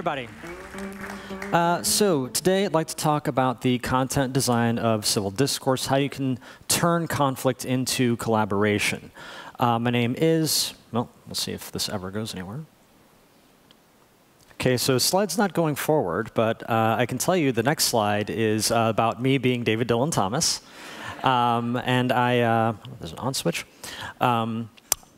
everybody. Uh, so today I'd like to talk about the content design of civil discourse, how you can turn conflict into collaboration. Uh, my name is, well, we'll see if this ever goes anywhere. Okay, so slide's not going forward, but uh, I can tell you the next slide is uh, about me being David Dylan Thomas. Um, and I, uh, there's an on switch. Um,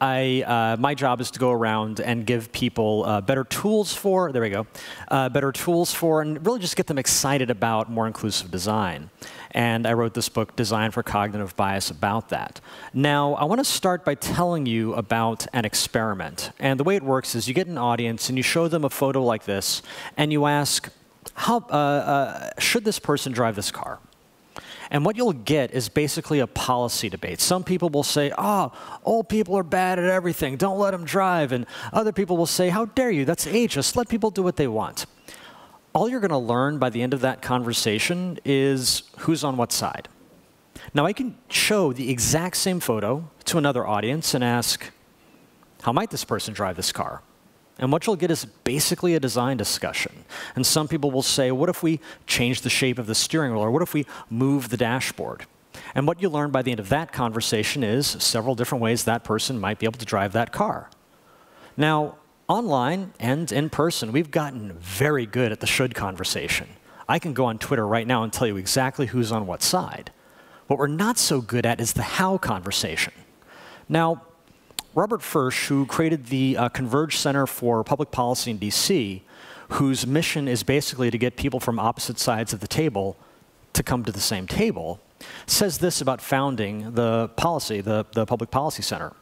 I, uh, my job is to go around and give people uh, better tools for, there we go, uh, better tools for, and really just get them excited about more inclusive design. And I wrote this book, Design for Cognitive Bias, about that. Now, I want to start by telling you about an experiment. And the way it works is you get an audience and you show them a photo like this, and you ask, how, uh, uh, should this person drive this car? And what you'll get is basically a policy debate. Some people will say, oh, old people are bad at everything. Don't let them drive. And other people will say, how dare you? That's ageist. Let people do what they want. All you're going to learn by the end of that conversation is who's on what side. Now, I can show the exact same photo to another audience and ask, how might this person drive this car? And what you'll get is basically a design discussion. And some people will say, what if we change the shape of the steering wheel? Or what if we move the dashboard? And what you learn by the end of that conversation is several different ways that person might be able to drive that car. Now, online and in person, we've gotten very good at the should conversation. I can go on Twitter right now and tell you exactly who's on what side. What we're not so good at is the how conversation. Now, Robert Fersh, who created the uh, Converge Center for Public Policy in DC, whose mission is basically to get people from opposite sides of the table to come to the same table, says this about founding the policy, the, the Public Policy Center.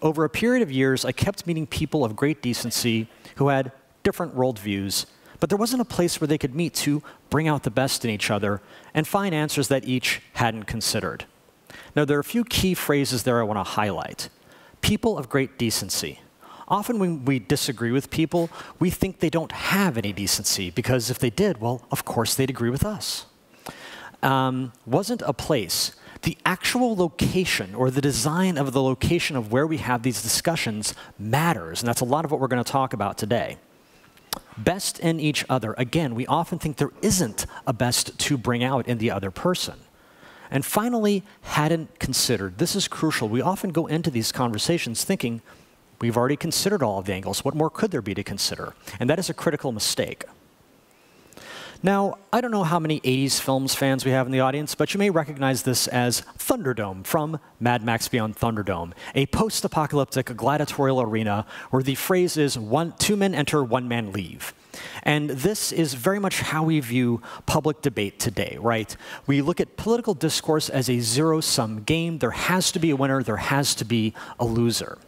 Over a period of years, I kept meeting people of great decency who had different worldviews, but there wasn't a place where they could meet to bring out the best in each other and find answers that each hadn't considered. Now, there are a few key phrases there I want to highlight people of great decency. Often when we disagree with people, we think they don't have any decency because if they did, well, of course they'd agree with us. Um, wasn't a place. The actual location or the design of the location of where we have these discussions matters, and that's a lot of what we're going to talk about today. Best in each other. Again, we often think there isn't a best to bring out in the other person. And finally, hadn't considered. This is crucial. We often go into these conversations thinking, we've already considered all of the angles. What more could there be to consider? And that is a critical mistake. Now, I don't know how many 80s films fans we have in the audience, but you may recognize this as Thunderdome from Mad Max Beyond Thunderdome, a post apocalyptic gladiatorial arena where the phrase is one, two men enter, one man leave. And this is very much how we view public debate today, right? We look at political discourse as a zero sum game. There has to be a winner, there has to be a loser.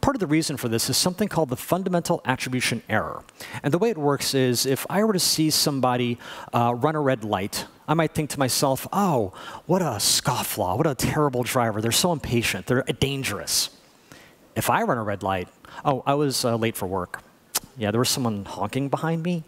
Part of the reason for this is something called the fundamental attribution error. And the way it works is if I were to see somebody uh, run a red light, I might think to myself, oh, what a scofflaw, what a terrible driver. They're so impatient, they're dangerous. If I run a red light, oh, I was uh, late for work. Yeah, there was someone honking behind me.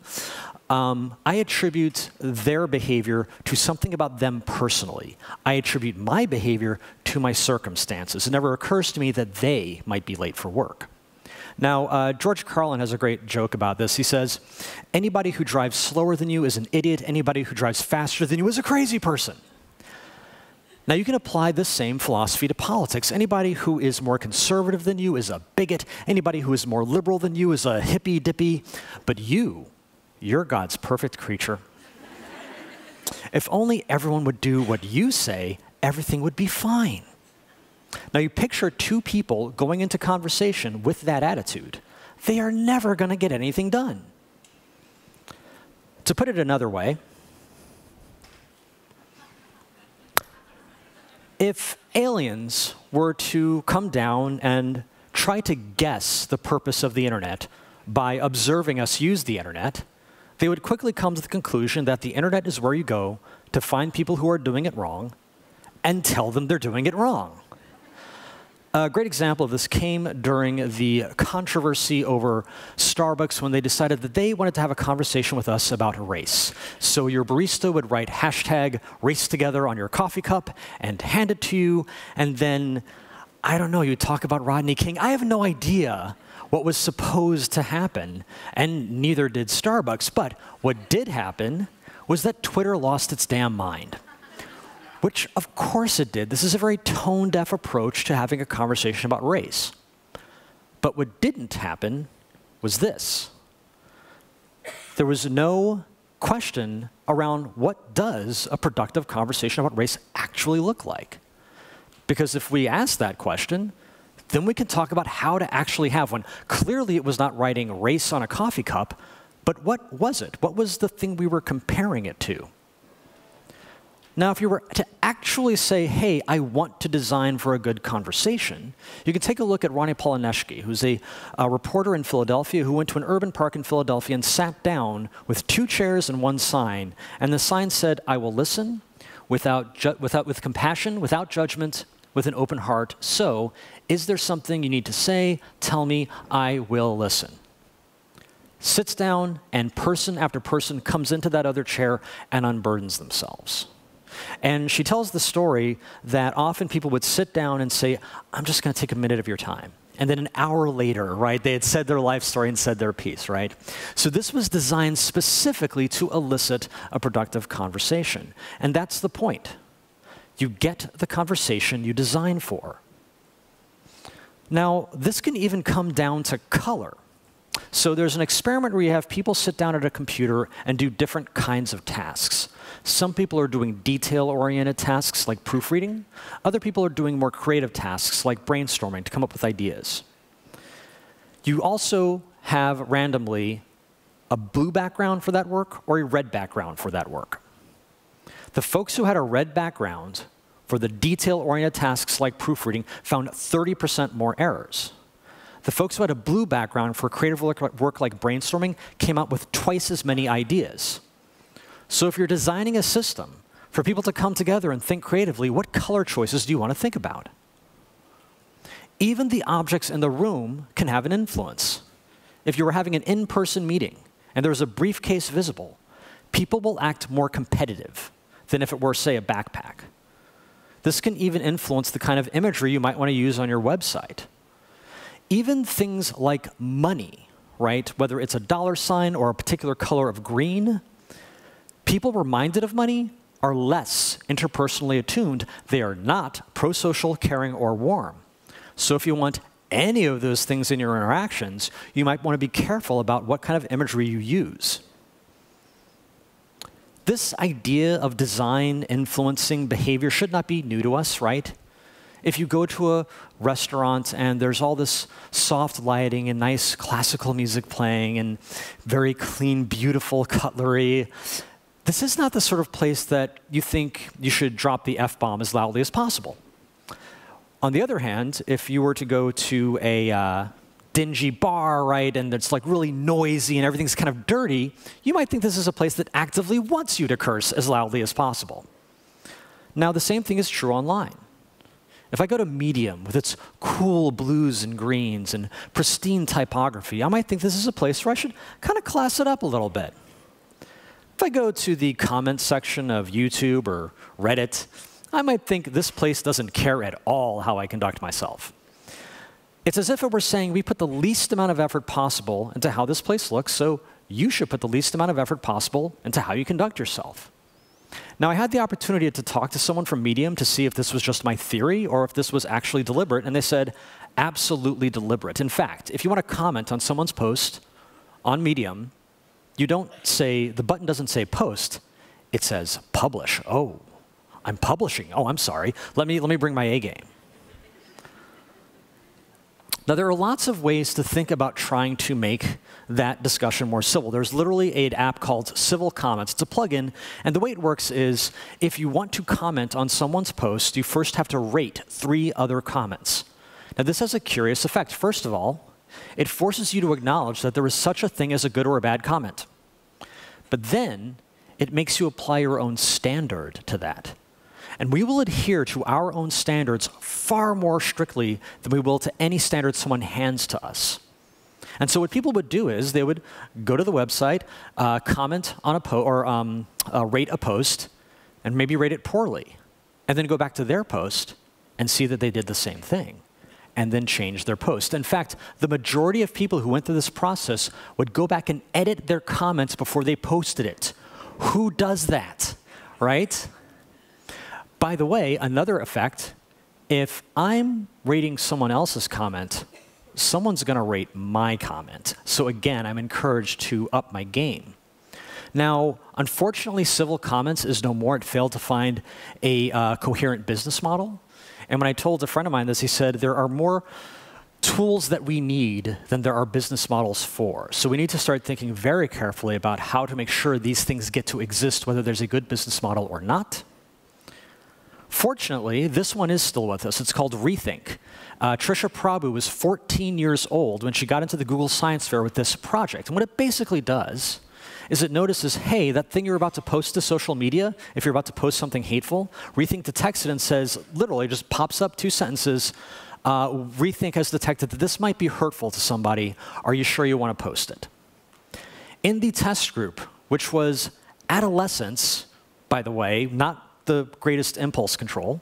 Um, I attribute their behavior to something about them personally. I attribute my behavior to my circumstances. It never occurs to me that they might be late for work. Now, uh, George Carlin has a great joke about this. He says, Anybody who drives slower than you is an idiot. Anybody who drives faster than you is a crazy person. Now, you can apply the same philosophy to politics. Anybody who is more conservative than you is a bigot. Anybody who is more liberal than you is a hippy dippy. But you, you're God's perfect creature. if only everyone would do what you say, everything would be fine. Now, you picture two people going into conversation with that attitude. They are never going to get anything done. To put it another way, If aliens were to come down and try to guess the purpose of the internet by observing us use the internet, they would quickly come to the conclusion that the internet is where you go to find people who are doing it wrong and tell them they're doing it wrong. A great example of this came during the controversy over Starbucks when they decided that they wanted to have a conversation with us about race. So your barista would write hashtag race together on your coffee cup and hand it to you, and then, I don't know, You'd talk about Rodney King. I have no idea what was supposed to happen, and neither did Starbucks. But what did happen was that Twitter lost its damn mind. Which, of course, it did. This is a very tone deaf approach to having a conversation about race. But what didn't happen was this there was no question around what does a productive conversation about race actually look like. Because if we ask that question, then we can talk about how to actually have one. Clearly, it was not writing race on a coffee cup, but what was it? What was the thing we were comparing it to? Now, if you were to actually say, hey, I want to design for a good conversation, you can take a look at Ronnie Polaneczky, who's a, a, reporter in Philadelphia who went to an urban park in Philadelphia and sat down with two chairs and one sign. And the sign said, I will listen without, without, with compassion, without judgment, with an open heart. So, is there something you need to say? Tell me, I will listen. Sits down, and person after person comes into that other chair and unburdens themselves. And she tells the story that often people would sit down and say, I'm just going to take a minute of your time. And then an hour later, right, they had said their life story and said their piece, right? So this was designed specifically to elicit a productive conversation. And that's the point. You get the conversation you design for. Now, this can even come down to color. So there's an experiment where you have people sit down at a computer and do different kinds of tasks. Some people are doing detail-oriented tasks like proofreading. Other people are doing more creative tasks like brainstorming to come up with ideas. You also have randomly a blue background for that work or a red background for that work. The folks who had a red background for the detail-oriented tasks like proofreading found 30% more errors. The folks who had a blue background for creative work like brainstorming came up with twice as many ideas. So if you're designing a system for people to come together and think creatively, what color choices do you want to think about? Even the objects in the room can have an influence. If you were having an in-person meeting and there was a briefcase visible, people will act more competitive than if it were, say, a backpack. This can even influence the kind of imagery you might want to use on your website. Even things like money, right? Whether it's a dollar sign or a particular color of green, people reminded of money are less interpersonally attuned. They are not pro-social, caring, or warm. So if you want any of those things in your interactions, you might want to be careful about what kind of imagery you use. This idea of design influencing behavior should not be new to us, right? If you go to a restaurant and there's all this soft lighting and nice classical music playing and very clean, beautiful cutlery, this is not the sort of place that you think you should drop the F bomb as loudly as possible. On the other hand, if you were to go to a uh, dingy bar, right, and it's like really noisy and everything's kind of dirty, you might think this is a place that actively wants you to curse as loudly as possible. Now, the same thing is true online. If I go to Medium with its cool blues and greens and pristine typography, I might think this is a place where I should kind of class it up a little bit. If I go to the comments section of YouTube or Reddit, I might think this place doesn't care at all how I conduct myself. It's as if it were saying we put the least amount of effort possible into how this place looks, so you should put the least amount of effort possible into how you conduct yourself. Now, I had the opportunity to talk to someone from Medium to see if this was just my theory or if this was actually deliberate, and they said, absolutely deliberate. In fact, if you want to comment on someone's post on Medium, you don't say, the button doesn't say post, it says publish. Oh, I'm publishing. Oh, I'm sorry. Let me, let me bring my A game. Now, there are lots of ways to think about trying to make that discussion more civil. There's literally an app called Civil Comments. It's a plugin, and the way it works is if you want to comment on someone's post, you first have to rate three other comments. Now, this has a curious effect. First of all, it forces you to acknowledge that there is such a thing as a good or a bad comment. But then it makes you apply your own standard to that. And we will adhere to our own standards far more strictly than we will to any standard someone hands to us. And so what people would do is they would go to the website, uh, comment on a post, or um, uh, rate a post, and maybe rate it poorly, and then go back to their post and see that they did the same thing. and then change their post. In fact, the majority of people who went through this process would go back and edit their comments before they posted it. Who does that, right? By the way, another effect if I'm rating someone else's comment, someone's going to rate my comment. So again, I'm encouraged to up my game. Now, unfortunately, civil comments is no more. It failed to find a uh, coherent business model. And when I told a friend of mine this, he said, there are more tools that we need than there are business models for. So we need to start thinking very carefully about how to make sure these things get to exist, whether there's a good business model or not. Fortunately, this one is still with us. It's called Rethink. Uh, Trisha Prabhu was 14 years old when she got into the Google Science Fair with this project. And what it basically does is it notices, hey, that thing you're about to post to social media, if you're about to post something hateful, Rethink detects it and says, literally just pops up two sentences, uh, Rethink has detected that this might be hurtful to somebody. Are you sure you want to post it? In the test group, which was adolescents, by the way, not the greatest impulse control,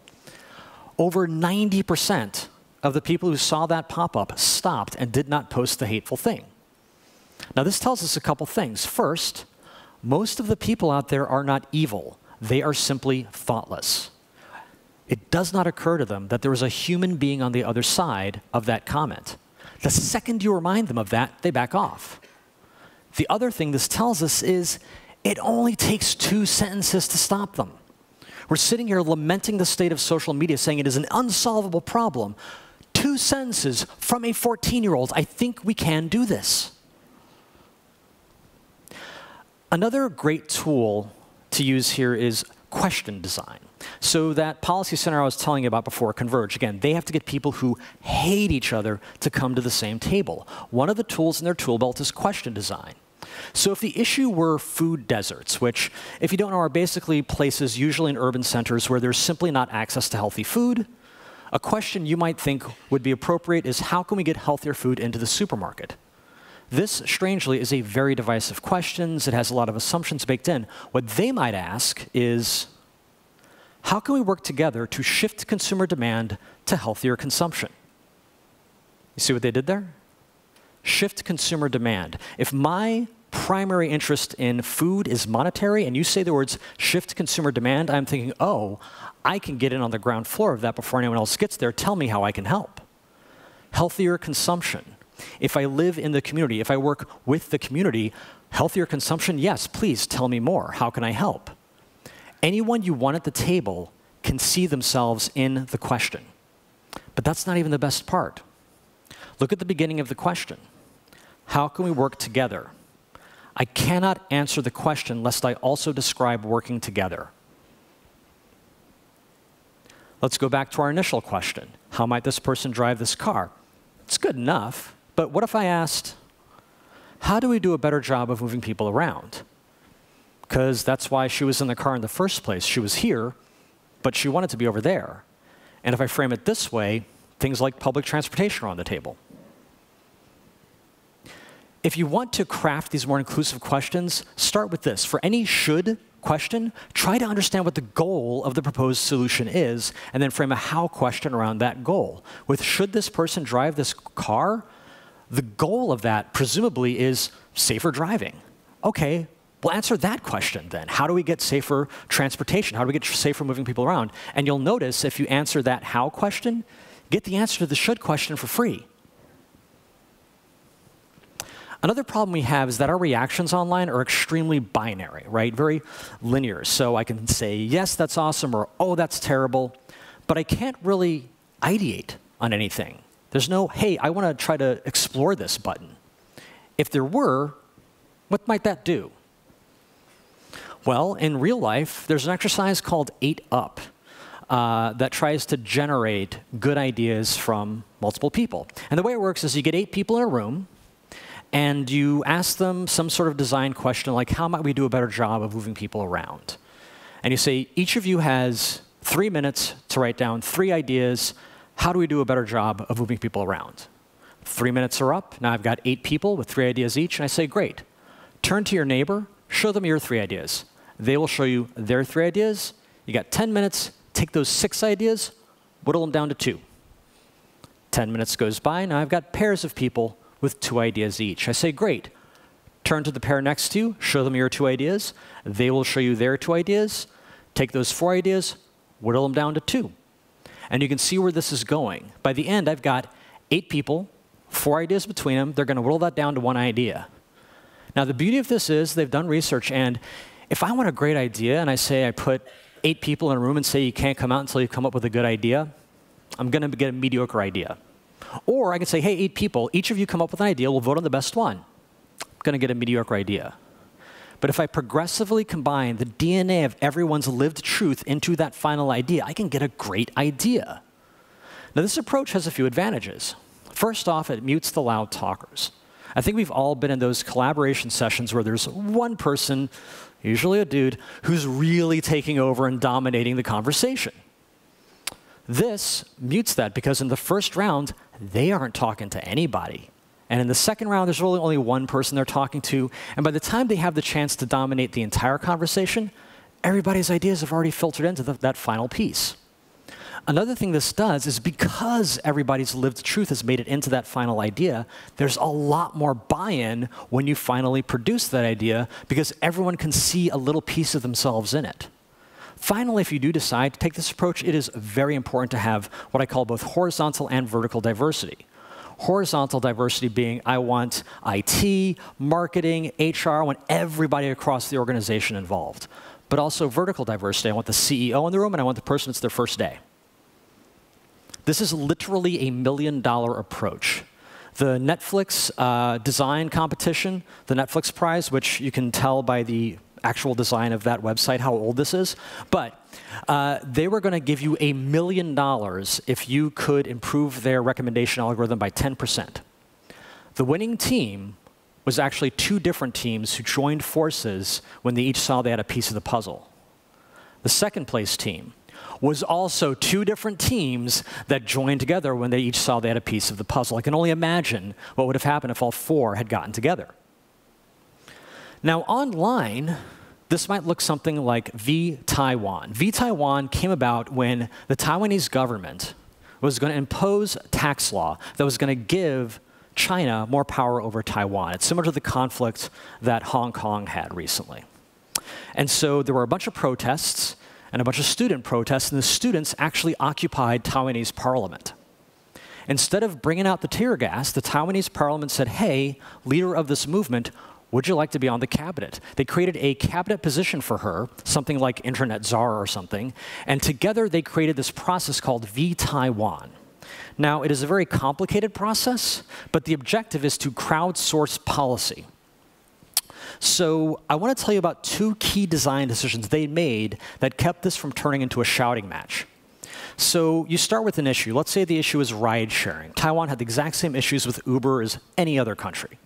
over 90% of the people who saw that pop up stopped and did not post the hateful thing. Now, this tells us a couple things. First, most of the people out there are not evil, they are simply thoughtless. It does not occur to them that there is a human being on the other side of that comment. The second you remind them of that, they back off. The other thing this tells us is it only takes two sentences to stop them. We're sitting here lamenting the state of social media, saying it is an unsolvable problem. Two sentences from a 14 year old. I think we can do this. Another great tool to use here is question design. So that policy center I was telling you about before, Converge, again, they have to get people who hate each other to come to the same table. One of the tools in their tool belt is question design. So if the issue were food deserts, which, if you don't know, are basically places, usually in urban centers, where there's simply not access to healthy food, a question you might think would be appropriate is how can we get healthier food into the supermarket? This, strangely, is a very divisive question. It has a lot of assumptions baked in. What they might ask is, how can we work together to shift consumer demand to healthier consumption? You see what they did there? Shift consumer demand. If my primary interest in food is monetary, and you say the words shift consumer demand, I'm thinking, oh, I can get in on the ground floor of that before anyone else gets there. Tell me how I can help. Healthier consumption. If I live in the community, if I work with the community, healthier consumption, yes, please tell me more. How can I help? Anyone you want at the table can see themselves in the question. But that's not even the best part. Look at the beginning of the question How can we work together? I cannot answer the question lest I also describe working together. Let's go back to our initial question How might this person drive this car? It's good enough. But what if I asked, how do we do a better job of moving people around? Because that's why she was in the car in the first place. She was here, but she wanted to be over there. And if I frame it this way, things like public transportation are on the table. If you want to craft these more inclusive questions, start with this. For any should question, try to understand what the goal of the proposed solution is, and then frame a how question around that goal. With should this person drive this car, the goal of that, presumably, is safer driving. Okay, well, answer that question then. How do we get safer transportation? How do we get safer moving people around? And you'll notice if you answer that how question, get the answer to the should question for free. Another problem we have is that our reactions online are extremely binary, right? Very linear. So I can say, yes, that's awesome, or oh, that's terrible, but I can't really ideate on anything. There's no, hey, I want to try to explore this button. If there were, what might that do? Well, in real life, there's an exercise called 8 Up uh, that tries to generate good ideas from multiple people. And the way it works is you get eight people in a room, and you ask them some sort of design question like, how might we do a better job of moving people around? And you say, each of you has three minutes to write down three ideas how do we do a better job of moving people around? Three minutes are up. Now I've got eight people with three ideas each, and I say, great. Turn to your neighbor, show them your three ideas. They will show you their three ideas. You got 10 minutes, take those six ideas, whittle them down to two. 10 minutes goes by, now I've got pairs of people with two ideas each. I say, great. Turn to the pair next to you, show them your two ideas. They will show you their two ideas. Take those four ideas, whittle them down to two. And you can see where this is going. By the end, I've got eight people, four ideas between them. They're going to whittle that down to one idea. Now, the beauty of this is they've done research, and if I want a great idea and I say I put eight people in a room and say you can't come out until you come up with a good idea, I'm going to get a mediocre idea. Or I can say, hey, eight people, each of you come up with an idea, we'll vote on the best one. I'm going to get a mediocre idea. But if I progressively combine the DNA of everyone's lived truth into that final idea, I can get a great idea. Now, this approach has a few advantages. First off, it mutes the loud talkers. I think we've all been in those collaboration sessions where there's one person, usually a dude, who's really taking over and dominating the conversation. This mutes that because in the first round, they aren't talking to anybody. And in the second round, there's really only one person they're talking to. And by the time they have the chance to dominate the entire conversation, everybody's ideas have already filtered into the, that final piece. Another thing this does is because everybody's lived truth has made it into that final idea, there's a lot more buy in when you finally produce that idea because everyone can see a little piece of themselves in it. Finally, if you do decide to take this approach, it is very important to have what I call both horizontal and vertical diversity. Horizontal diversity being I want IT, marketing, HR, I want everybody across the organization involved. But also vertical diversity, I want the CEO in the room and I want the person it's their first day. This is literally a million dollar approach. The Netflix uh, design competition, the Netflix prize, which you can tell by the actual design of that website how old this is, but uh, they were going to give you a million dollars if you could improve their recommendation algorithm by 10%. The winning team was actually two different teams who joined forces when they each saw they had a piece of the puzzle. The second place team was also two different teams that joined together when they each saw they had a piece of the puzzle. I can only imagine what would have happened if all four had gotten together. Now, online, this might look something like vTaiwan. V Taiwan came about when the Taiwanese government was going to impose tax law that was going to give China more power over Taiwan. It's similar to the conflict that Hong Kong had recently. And so there were a bunch of protests and a bunch of student protests, and the students actually occupied Taiwanese parliament. Instead of bringing out the tear gas, the Taiwanese parliament said, hey, leader of this movement, would you like to be on the cabinet? They created a cabinet position for her, something like Internet Czar or something, and together they created this process called vTaiwan. Now, it is a very complicated process, but the objective is to crowdsource policy. So, I want to tell you about two key design decisions they made that kept this from turning into a shouting match. So, you start with an issue. Let's say the issue is ride sharing. Taiwan had the exact same issues with Uber as any other country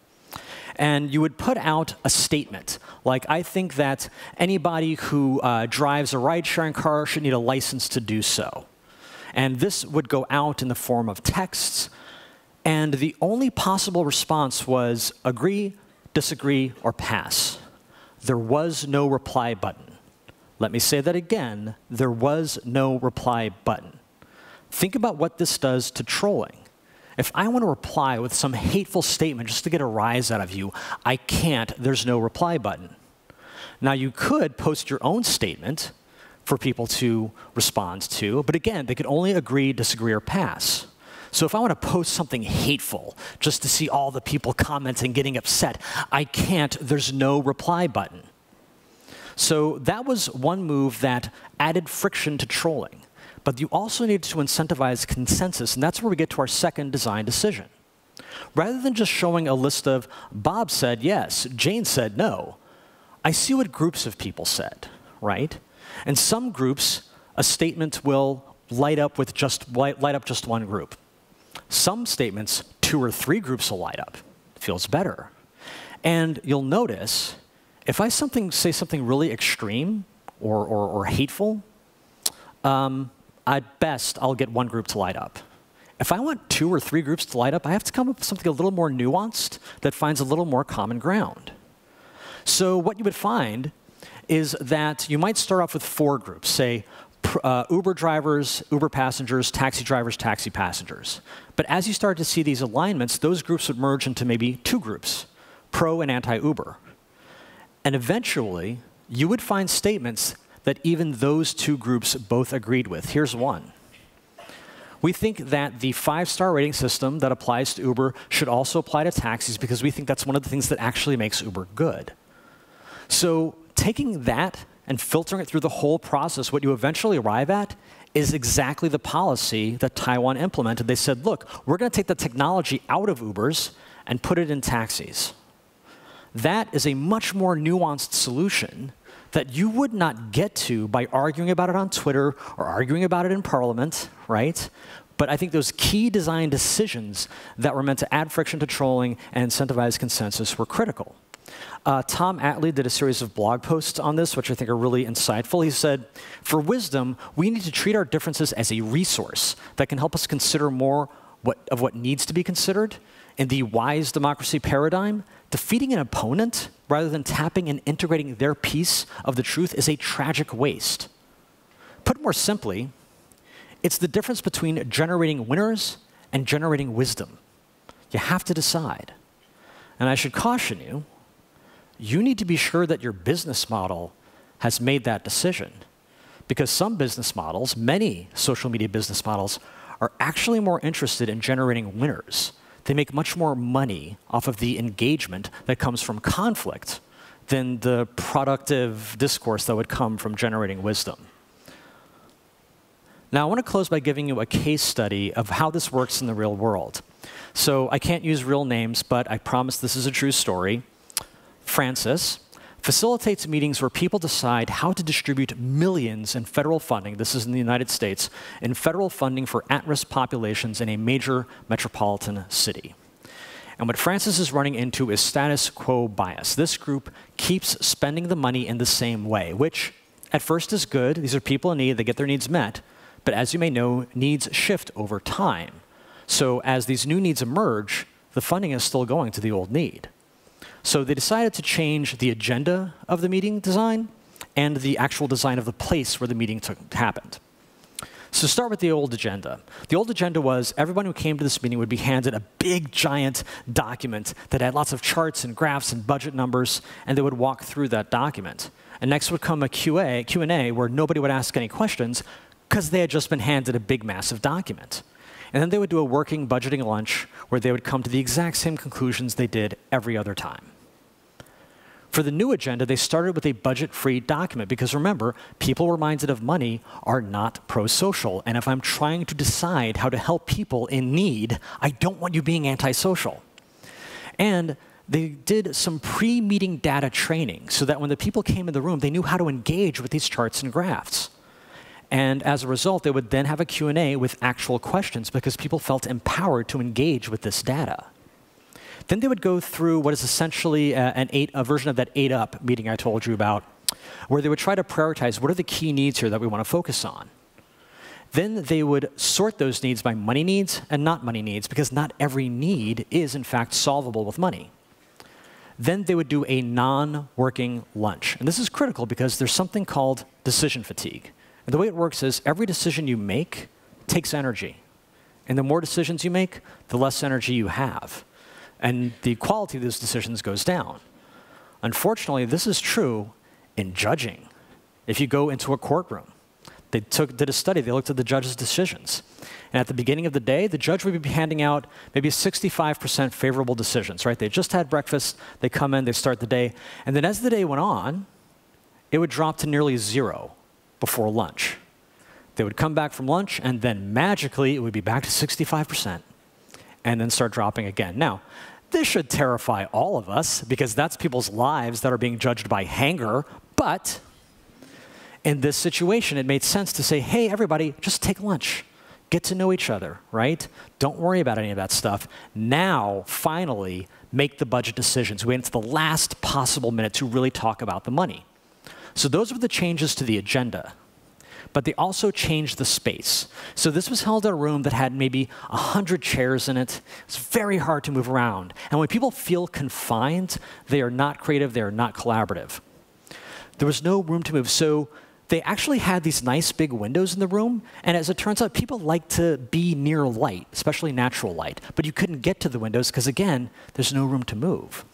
and you would put out a statement like, I think that anybody who uh, drives a ride sharing car should need a license to do so. And this would go out in the form of texts, and the only possible response was agree, disagree, or pass. There was no reply button. Let me say that again there was no reply button. Think about what this does to trolling. If I want to reply with some hateful statement just to get a rise out of you, I can't. There's no reply button. Now, you could post your own statement for people to respond to, but again, they could only agree, disagree, or pass. So if I want to post something hateful just to see all the people commenting, getting upset, I can't. There's no reply button. So that was one move that added friction to trolling. But you also need to incentivize consensus, and that's where we get to our second design decision. Rather than just showing a list of Bob said yes, Jane said no, I see what groups of people said, right? And some groups, a statement will light up with just light, light up just one group. Some statements, two or three groups will light up. Feels better. And you'll notice if I something, say something really extreme or, or, or hateful, um, at best, I'll get one group to light up. If I want two or three groups to light up, I have to come up with something a little more nuanced that finds a little more common ground. So what you would find is that you might start off with four groups, say uh, Uber drivers, Uber passengers, taxi drivers, taxi passengers. But as you start to see these alignments, those groups would merge into maybe two groups pro and anti Uber. And eventually, you would find statements that even those two groups both agreed with. Here's one. We think that the five star rating system that applies to Uber should also apply to taxis because we think that's one of the things that actually makes Uber good. So, taking that and filtering it through the whole process, what you eventually arrive at is exactly the policy that Taiwan implemented. They said, look, we're going to take the technology out of Ubers and put it in taxis. That is a much more nuanced solution that you would not get to by arguing about it on Twitter or arguing about it in Parliament, right? But I think those key design decisions that were meant to add friction to trolling and incentivize consensus were critical. Uh, Tom Atlee did a series of blog posts on this, which I think are really insightful. He said, For wisdom, we need to treat our differences as a resource that can help us consider more what, of what needs to be considered. In the wise democracy paradigm, defeating an opponent rather than tapping and integrating their piece of the truth is a tragic waste. Put more simply, it's the difference between generating winners and generating wisdom. You have to decide. And I should caution you you need to be sure that your business model has made that decision. Because some business models, many social media business models, are actually more interested in generating winners. They make much more money off of the engagement that comes from conflict than the productive discourse that would come from generating wisdom. Now, I want to close by giving you a case study of how this works in the real world. So, I can't use real names, but I promise this is a true story. Francis facilitates meetings where people decide how to distribute millions in federal funding, this is in the United States, in federal funding for at risk populations in a major metropolitan city. And what Francis is running into is status quo bias. This group keeps spending the money in the same way, which at first is good. These are people in need, they get their needs met. But as you may know, needs shift over time. So as these new needs emerge, the funding is still going to the old need. So they decided to change the agenda of the meeting design and the actual design of the place where the meeting took, happened. So start with the old agenda. The old agenda was everyone who came to this meeting would be handed a big giant document that had lots of charts and graphs and budget numbers, and they would walk through that document. And next would come a QA, Q&A where nobody would ask any questions because they had just been handed a big massive document. And then they would do a working budgeting lunch where they would come to the exact same conclusions they did every other time. For the new agenda, they started with a budget free document because remember, people reminded of money are not pro social. And if I'm trying to decide how to help people in need, I don't want you being antisocial. And they did some pre meeting data training so that when the people came in the room, they knew how to engage with these charts and graphs. And as a result, they would then have a Q&A with actual questions because people felt empowered to engage with this data. Then they would go through what is essentially a, an eight, a version of that eight up meeting I told you about, where they would try to prioritize what are the key needs here that we want to focus on. Then they would sort those needs by money needs and not money needs, because not every need is, in fact, solvable with money. Then they would do a non working lunch. And this is critical because there's something called decision fatigue. And the way it works is every decision you make takes energy. And the more decisions you make, the less energy you have and the quality of those decisions goes down. Unfortunately, this is true in judging. If you go into a courtroom, they took, did a study, they looked at the judge's decisions. And at the beginning of the day, the judge would be handing out maybe 65% favorable decisions, right? They just had breakfast, they come in, they start the day. And then as the day went on, it would drop to nearly zero before lunch. They would come back from lunch, and then magically it would be back to 65% and then start dropping again. Now, this should terrify all of us because that's people's lives that are being judged by hanger. But in this situation, it made sense to say, hey, everybody, just take lunch. Get to know each other, right? Don't worry about any of that stuff. Now, finally, make the budget decisions. We went to the last possible minute to really talk about the money. So, those were the changes to the agenda but they also changed the space. So this was held in a room that had maybe 100 chairs in it. It's very hard to move around. And when people feel confined, they are not creative, they are not collaborative. There was no room to move. So they actually had these nice big windows in the room. And as it turns out, people like to be near light, especially natural light. But you couldn't get to the windows because, again, there's no room to move.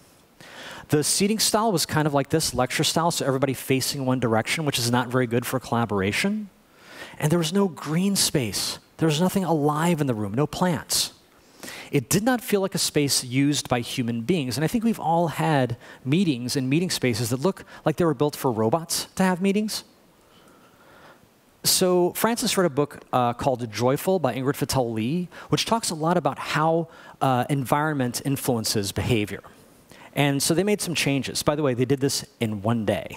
The seating style was kind of like this lecture style, so everybody facing one direction, which is not very good for collaboration. And there was no green space. There was nothing alive in the room, no plants. It did not feel like a space used by human beings. And I think we've all had meetings in meeting spaces that look like they were built for robots to have meetings. So Francis read a book uh, called Joyful by Ingrid Fetell Lee, which talks a lot about how uh, environment influences behavior. And so they made some changes. By the way, they did this in one day.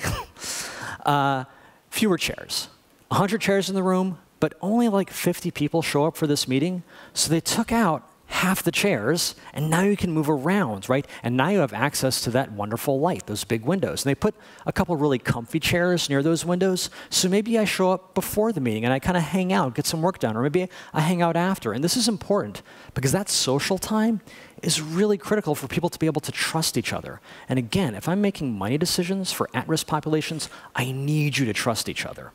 uh, fewer chairs, 100 chairs in the room, but only like 50 people show up for this meeting. So they took out half the chairs, and now you can move around, right? And now you have access to that wonderful light, those big windows. And they put a couple really comfy chairs near those windows, so maybe I show up before the meeting and I kind of hang out, get some work done, or maybe I hang out after. And this is important because that social time is really critical for people to be able to trust each other. And again, if I'm making money decisions for at-risk populations, I need you to trust each other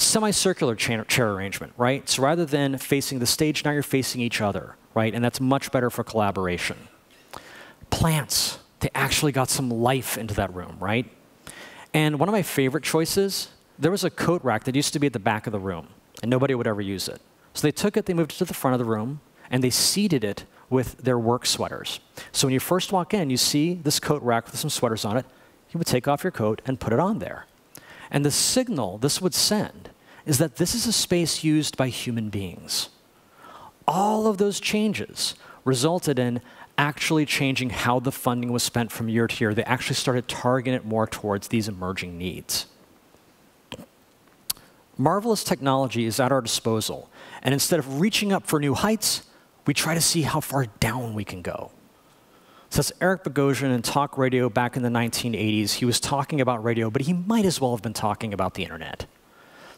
semicircular chair, chair arrangement, right? So rather than facing the stage, now you're facing each other, right? And that's much better for collaboration. Plants, they actually got some life into that room, right? And one of my favorite choices, there was a coat rack that used to be at the back of the room, and nobody would ever use it. So they took it, they moved it to the front of the room, and they seated it with their work sweaters. So when you first walk in, you see this coat rack with some sweaters on it. You would take off your coat and put it on there. And the signal this would send is that this is a space used by human beings. All of those changes resulted in actually changing how the funding was spent from year to year. They actually started targeting it more towards these emerging needs. Marvelous technology is at our disposal, and instead of reaching up for new heights, we try to see how far down we can go. So Eric Bogosian in talk radio back in the 1980s. He was talking about radio, but he might as well have been talking about the internet.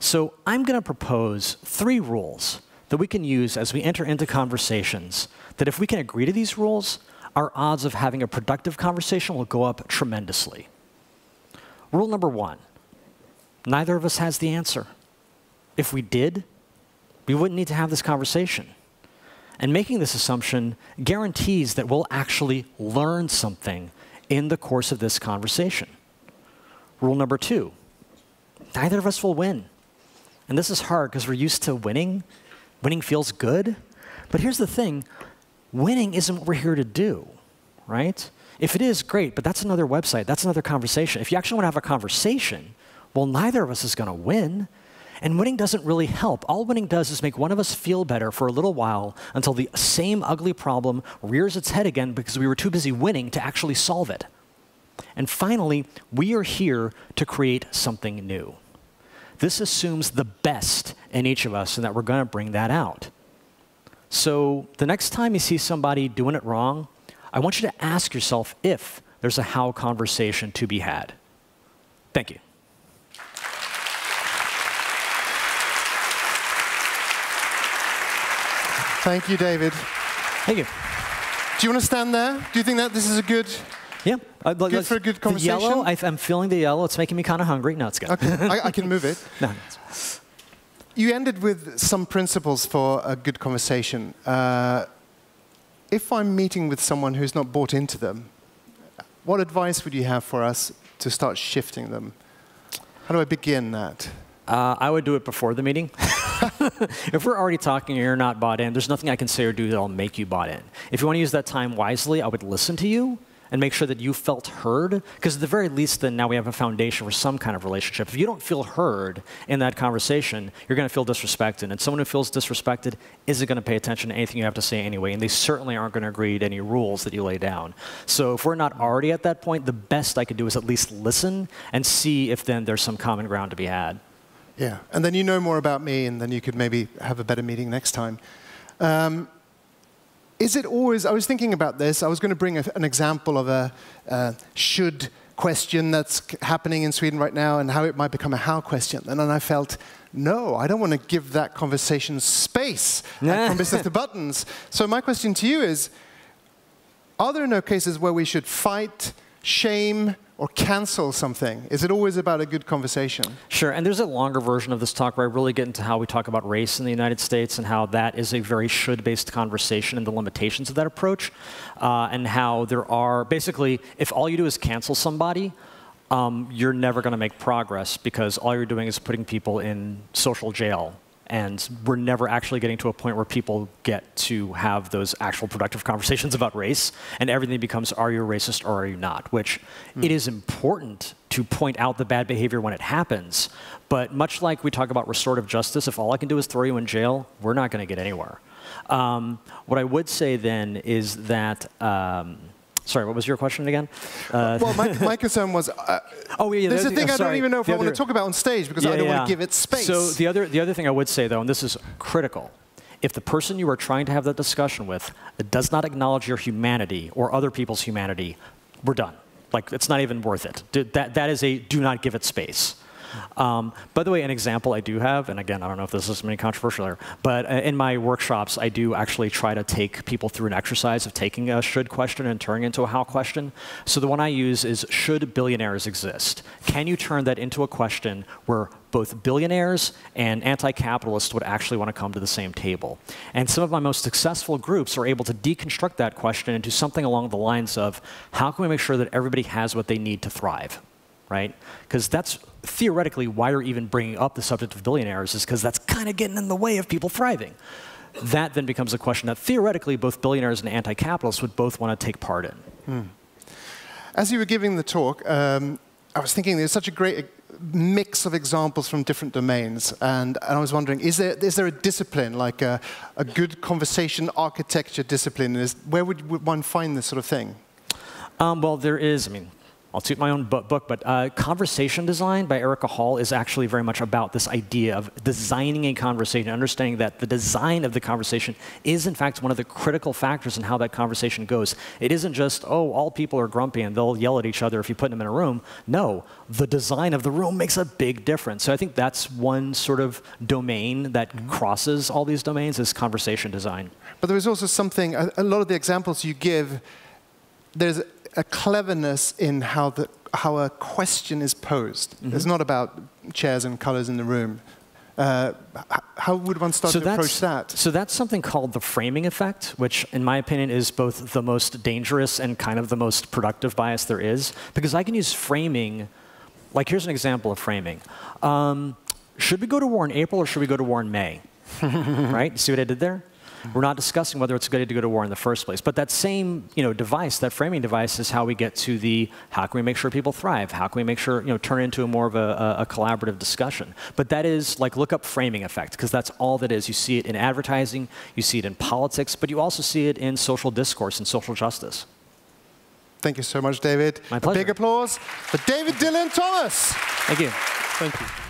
So I'm going to propose three rules that we can use as we enter into conversations that if we can agree to these rules, our odds of having a productive conversation will go up tremendously. Rule number one, neither of us has the answer. If we did, we wouldn't need to have this conversation. And making this assumption guarantees that we'll actually learn something in the course of this conversation. Rule number two neither of us will win. And this is hard because we're used to winning. Winning feels good. But here's the thing winning isn't what we're here to do, right? If it is, great, but that's another website, that's another conversation. If you actually want to have a conversation, well, neither of us is going to win. And winning doesn't really help. All winning does is make one of us feel better for a little while until the same ugly problem rears its head again because we were too busy winning to actually solve it. And finally, we are here to create something new. This assumes the best in each of us and that we're going to bring that out. So the next time you see somebody doing it wrong, I want you to ask yourself if there's a how conversation to be had. Thank you. Thank you, David. Thank you. Do you want to stand there? Do you think that this is a good? Yeah. Uh, good for a good conversation. The yellow, I, am feeling the yellow. It's making me kind of hungry. No, it's good. Okay, I, I can move it. no. You ended with some principles for a good conversation. Uh, if I'm meeting with someone who's not bought into them, what advice would you have for us to start shifting them? How do I begin that? Uh, I would do it before the meeting. if we're already talking and you're not bought in, there's nothing I can say or do that'll make you bought in. If you want to use that time wisely, I would listen to you and make sure that you felt heard. Because at the very least, then now we have a foundation for some kind of relationship. If you don't feel heard in that conversation, you're going to feel disrespected. And someone who feels disrespected isn't going to pay attention to anything you have to say anyway. And they certainly aren't going to agree to any rules that you lay down. So if we're not already at that point, the best I could do is at least listen and see if then there's some common ground to be had. Yeah, and then you know more about me, and then you could maybe have a better meeting next time. Um, is it always, I was thinking about this, I was going to bring a, an example of a uh, should question that's happening in Sweden right now and how it might become a how question. And then I felt, no, I don't want to give that conversation space like from business to buttons. So my question to you is, are there no cases where we should fight, shame, or cancel something? Is it always about a good conversation? Sure, and there's a longer version of this talk where I really get into how we talk about race in the United States and how that is a very should-based conversation and the limitations of that approach, uh, and how there are basically, if all you do is cancel somebody, um, you're never going to make progress because all you're doing is putting people in social jail and we're never actually getting to a point where people get to have those actual productive conversations about race, and everything becomes are you racist or are you not? Which mm. it is important to point out the bad behavior when it happens, but much like we talk about restorative justice, if all I can do is throw you in jail, we're not going to get anywhere. Um, what I would say then is that. Um, Sorry, what was your question again? Uh, well, my, my, concern was. Uh, oh yeah, there's a thing I don't even know if the I other, want to talk about on stage because yeah, I don't yeah. want to give it space. So the other the other thing I would say though, and this is critical, if the person you are trying to have that discussion with does not acknowledge your humanity or other people's humanity, we're done. Like it's not even worth it. That that is a do not give it space. Um, by the way, an example I do have, and again, I don't know if this is something controversial but uh, in my workshops, I do actually try to take people through an exercise of taking a should question and turning into a how question. So the one I use is should billionaires exist? Can you turn that into a question where both billionaires and anti-capitalists would actually want to come to the same table. And some of my most successful groups are able to deconstruct that question into something along the lines of, how can we make sure that everybody has what they need to thrive? Right? Because that's theoretically why you're even bringing up the subject of billionaires is because that's kind of getting in the way of people thriving. That then becomes a question that theoretically both billionaires and anti-capitalists would both want to take part in. Hmm. As you were giving the talk, um, I was thinking there's such a great mix of examples from different domains, and, and I was wondering, is there, is there a discipline, like a, a good conversation architecture discipline? Is, where would one find this sort of thing? Um, well, there is, I mean, I'll toot my own book, but uh, Conversation Design by Erica Hall is actually very much about this idea of designing a conversation, understanding that the design of the conversation is, in fact, one of the critical factors in how that conversation goes. It isn't just, oh, all people are grumpy and they'll yell at each other if you put them in a room. No, the design of the room makes a big difference. So I think that's one sort of domain that mm-hmm. crosses all these domains is conversation design. But there is also something, a, a lot of the examples you give, there's a cleverness in how, the, how a question is posed. Mm -hmm. It's not about chairs and colors in the room. Uh, how would one start so to approach that? So that's something called the framing effect, which, in my opinion, is both the most dangerous and kind of the most productive bias there is. Because I can use framing, like here's an example of framing. Um, should we go to war in April or should we go to war in May? right? See what I did there? We're not discussing whether it's a good idea to go to war in the first place. But that same you know, device, that framing device, is how we get to the how can we make sure people thrive? How can we make sure, you know, turn it into a more of a, a, a collaborative discussion? But that is like look up framing effect, because that's all that is. You see it in advertising, you see it in politics, but you also see it in social discourse and social justice. Thank you so much, David. My pleasure. A big applause for David Dylan Thomas. Thank you. Thank you.